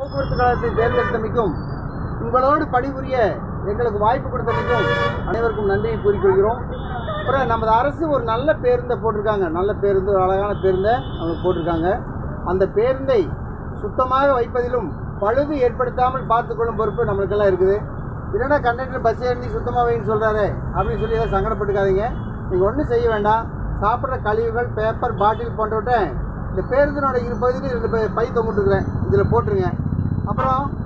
போக்குவரத்து கழகத்தை தேர்ந்தெடுத்தமைக்கும் உங்களோடு பணிபுரிய எங்களுக்கு வாய்ப்பு கொடுத்தமைக்கும் அனைவருக்கும் நன்றியை கூறிக்கொள்கிறோம். அப்புறம் நமது அரசு ஒரு நல்ல பேருந்தை போட்டிருக்காங்க. நல்ல பேருந்து ஒரு அழகான பேருந்தை அவங்க போட்டிருக்காங்க. அந்த பேருந்தை சுத்தமாக வைப்பதிலும் பழுது ஏற்படுத்தாமல் பார்த்துக்கொள்ளும் பொறுப்பு நம்மளுக்கெல்லாம் இருக்குது. என்னடா கண்டக்டர் பஸ் ஏறி சுத்தமாக வைன்னு சொல்கிறாரு அப்படின்னு சொல்லி எதாவது சங்கடப்பட்டுக்காதீங்க. நீங்கள் ஒன்றும் செய்ய வேண்டாம். சாப்பிட்ற கழிவுகள் பேப்பர் பாட்டில் போன்றவற்றை இந்த பேருந்தினோட இரு பகுதியில் ரெண்டு பை- பை தொங்கிட்டுருக்குறேன். இதில் போட்டுருங்க. அப்புறம்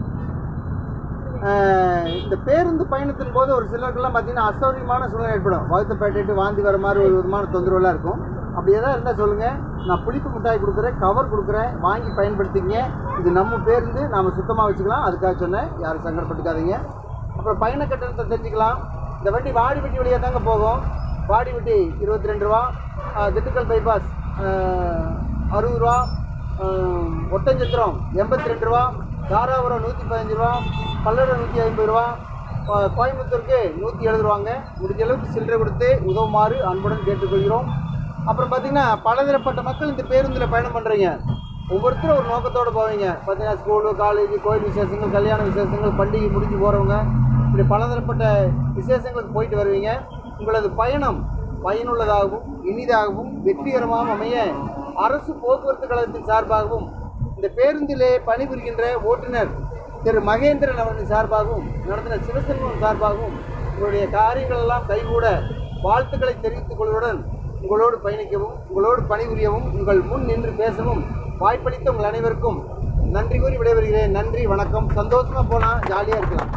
இந்த பேருந்து பயணத்தின் போது ஒரு சிலருக்கெல்லாம் பார்த்தீங்கன்னா அசௌகரியமான சூழ்நிலை ஏற்படும். வகுத்தப்பேட்டு வாந்தி வர மாதிரி ஒரு விதமான தொந்தரவுலாம் இருக்கும். அப்படி ஏதாவது இருந்தால் சொல்லுங்கள் நான் புளிப்பு மிட்டாய் கொடுக்குறேன் கவர் கொடுக்குறேன் வாங்கி பயன்படுத்திங்க இது நம்ம பேருந்து நாம் சுத்தமாக வச்சுக்கலாம். அதுக்காக சொன்னேன். யாரும் சங்கடப்பட்டுக்காதீங்க. அப்புறம் பயண கட்டணத்தை தெரிஞ்சுக்கலாம். இந்த வண்டி வாடிவட்டி வழியாக தாங்க போகும். வாடிவட்டி இருபத்தி ரெண்டு ரூபா. திண்டுக்கல் பைபாஸ் அறுபது ரூபா ஒட்டஞ்சத்திரம் எண்பத்தி ரெண்டு ரூபா தாராபுரம் நூற்றி பதினஞ்சு ரூபா பல்லடம் நூற்றி ஐம்பது ரூபா கோயம்புத்தூருக்கு நூற்றி எழுபது ரூபாங்க. முடிஞ்ச அளவுக்கு சில்லறை கொடுத்து உதவுமாறு அன்புடன் கேட்டுக்கொள்கிறோம். அப்புறம் பார்த்தீங்கன்னா பலதரப்பட்ட மக்கள் இந்த பேருந்தில் பயணம் பண்ணுறீங்க ஒவ்வொருத்தரும் ஒரு நோக்கத்தோடு போவீங்க. பார்த்தீங்கன்னா ஸ்கூலு காலேஜ் கோயில் விசேஷங்கள் கல்யாண விசேஷங்கள் பண்டிகை முடிஞ்சு போகிறவங்க இப்படி பலதரப்பட்ட விசேஷங்களுக்கு போயிட்டு வருவீங்க. உங்களது பயணம் பயனுள்ளதாகவும் இனிதாகவும் வெற்றிகரமாகவும் அமைய அரசு போக்குவரத்து கழகத்தின் சார்பாகவும் இந்த பேருந்திலே பணிபுரிகின்ற ஓட்டுநர் திரு மகேந்திரன் அவர்களின் சார்பாகவும் நடத்தின சிவசெல்வம் சார்பாகவும் உங்களுடைய காரியங்களெல்லாம் கைகூட வாழ்த்துக்களை தெரிவித்துக் கொள்வதுடன் உங்களோடு பயணிக்கவும் உங்களோடு பணிபுரியவும் உங்கள் முன் நின்று பேசவும் வாய்ப்பளித்த உங்கள் அனைவருக்கும் நன்றி கூறி விடைபெறுகிறேன். நன்றி வணக்கம். சந்தோஷமாக போனால் ஜாலியாக இருக்கலாம்.